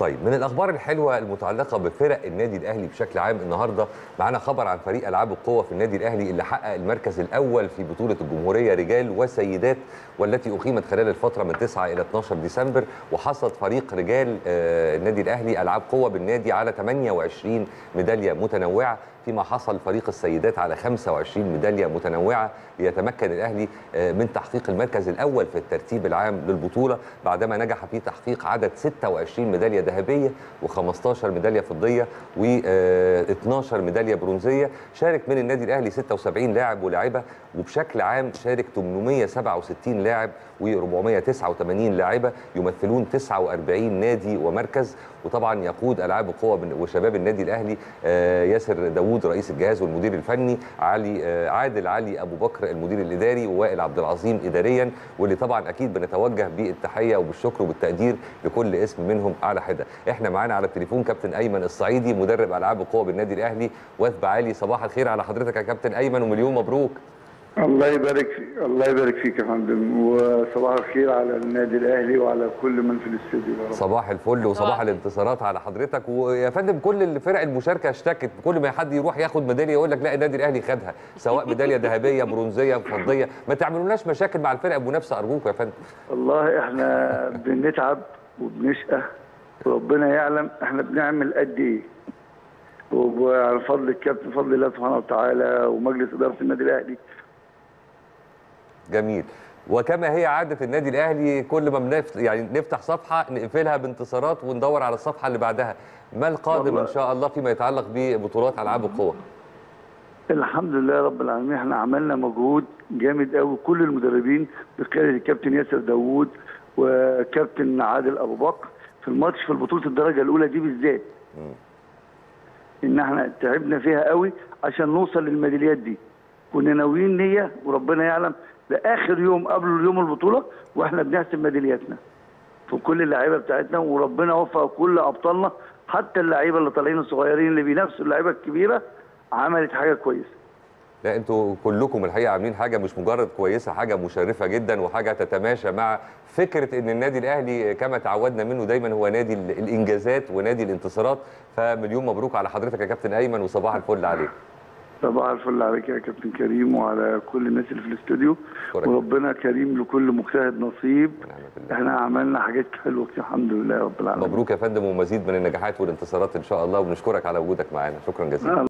طيب من الأخبار الحلوة المتعلقة بفرق النادي الأهلي بشكل عام النهارده معانا خبر عن فريق ألعاب القوة في النادي الأهلي اللي حقق المركز الأول في بطولة الجمهورية رجال وسيدات والتي أقيمت خلال الفترة من 9 إلى 12 ديسمبر وحصد فريق رجال آه، النادي الأهلي ألعاب قوة بالنادي على 28 ميدالية متنوعة فيما حصل فريق السيدات على 25 ميدالية متنوعة ليتمكن الأهلي آه، من تحقيق المركز الأول في الترتيب العام للبطولة بعدما نجح في تحقيق عدد 26 ميدالية ذهبية و15 ميدالية فضية و12 ميدالية برونزية. شارك من النادي الأهلي 76 لاعب ولاعبة وبشكل عام شارك 867 لاعب و489 لاعبة. يمثلون 49 نادي ومركز. وطبعا يقود ألعاب القوى وشباب النادي الأهلي آه، ياسر داوود رئيس الجهاز والمدير الفني علي آه، عادل علي أبو بكر المدير الإداري ووائل عبد العظيم اداريا. واللي طبعا أكيد بنتوجه بالتحية وبالشكر وبالتقدير لكل اسم منهم على حده إحنا معانا على التليفون كابتن أيمن الصعيدي مدرب ألعاب القوى بالنادي الأهلي. وثب عالي صباح الخير على حضرتك يا كابتن أيمن ومليون مبروك. الله يبارك فيك الله يبارك فيك يا فندم. وصباح الخير على النادي الأهلي وعلى كل من في الاستوديو صباح الفل وصباح. الانتصارات على حضرتك. ويا فندم كل الفرق المشاركة اشتكت. كل ما حد يروح ياخد ميدالية يقول لك لا النادي الأهلي خدها. سواء ميدالية ذهبية برونزية فضية. ما تعملوناش مشاكل مع الفرق المنافسه ارجوك يا فندم. والله إحنا بنتعب وبنشقى. وربنا يعلم إحنا بنعمل قد إيه. وعلى فضل الكابتن فضل الله سبحانه وتعالى ومجلس إدارة النادي الأهلي. جميل. وكما هي عادة النادي الأهلي كل ما بنفت يعني نفتح صفحة نقفلها بانتصارات وندور على الصفحة اللي بعدها. ما القادم. إن شاء الله فيما يتعلق ببطولات ألعاب القوى الحمد لله رب العالمين إحنا عملنا مجهود جامد قوي كل المدربين بقيادة الكابتن ياسر داوود وكابتن عادل أبو بكر في الماتش في بطولة الدرجة الأولى دي بالذات. إن إحنا تعبنا فيها قوي عشان نوصل للميداليات دي. كنا ناويين نية وربنا يعلم لآخر يوم قبل يوم البطولة وإحنا بنحسب ميدالياتنا. في كل اللعيبة بتاعتنا وربنا وفق كل أبطالنا. حتى اللعيبة اللي طالعين الصغيرين اللي بينافسوا اللعيبة الكبيرة عملت حاجة كويسة. لا أنتوا كلكم الحقيقة عاملين حاجة مش مجرد كويسة حاجة مشرفة جدا وحاجة تتماشى مع فكرة إن النادي الأهلي كما تعودنا منه دايما هو نادي ال- الإنجازات ونادي الانتصارات. فمليون مبروك على حضرتك يا كابتن أيمن وصباح الفل عليك. صباح الفل عليك يا كابتن كريم وعلى كل الناس اللي في الاستوديو. وربنا كريم لكل مجتهد نصيب. إحنا عملنا حاجات حلوة كتير الحمد لله رب العالمين. مبروك يا فندم ومزيد من النجاحات والانتصارات إن شاء الله وبنشكرك على وجودك معانا. شكرا جزيلا.